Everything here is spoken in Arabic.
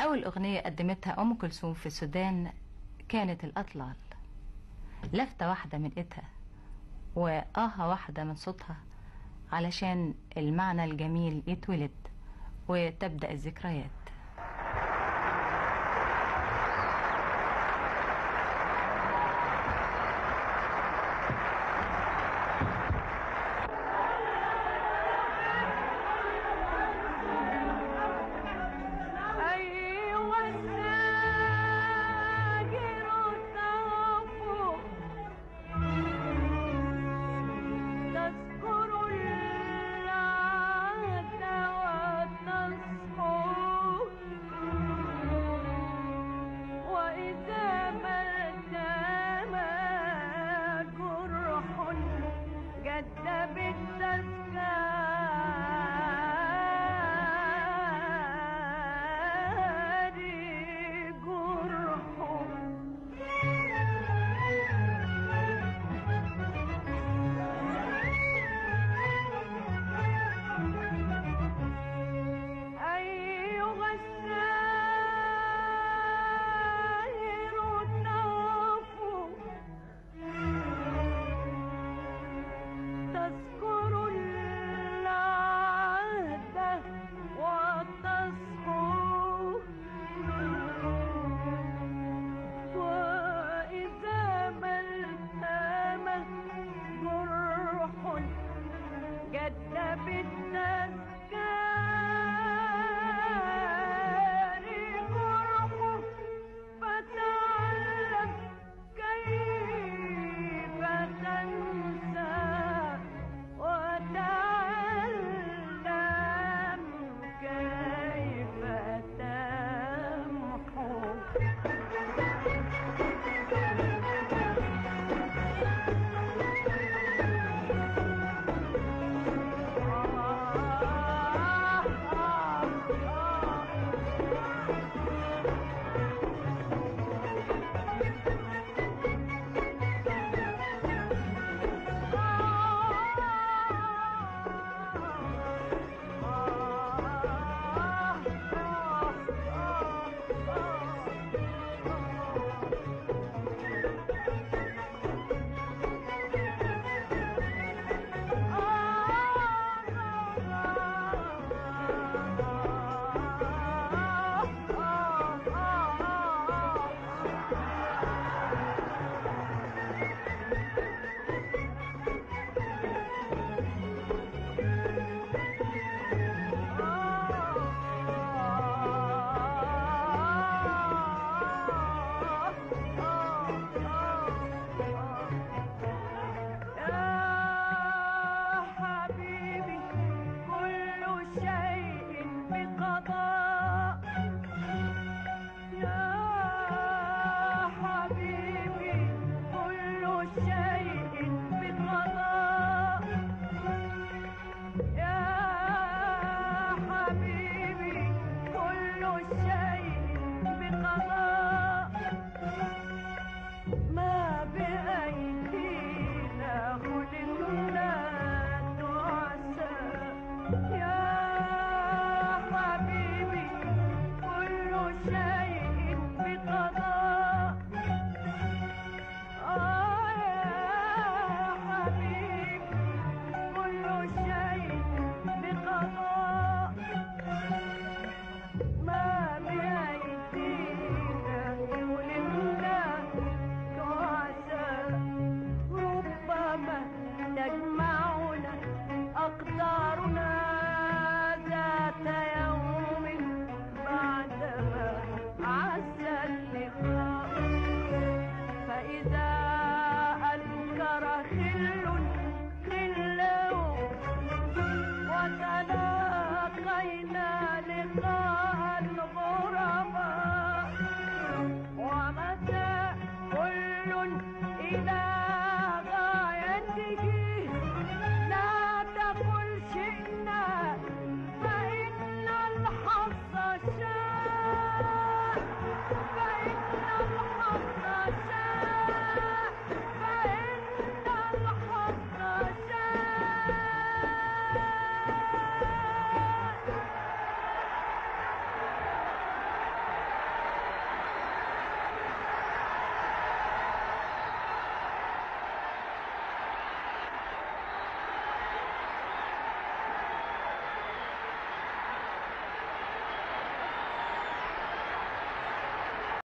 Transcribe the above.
أول أغنية قدمتها أم كلثوم في السودان كانت الأطلال. لفتة واحدة من إيدها وآهة واحدة من صوتها علشان المعنى الجميل يتولد وتبدأ الذكريات.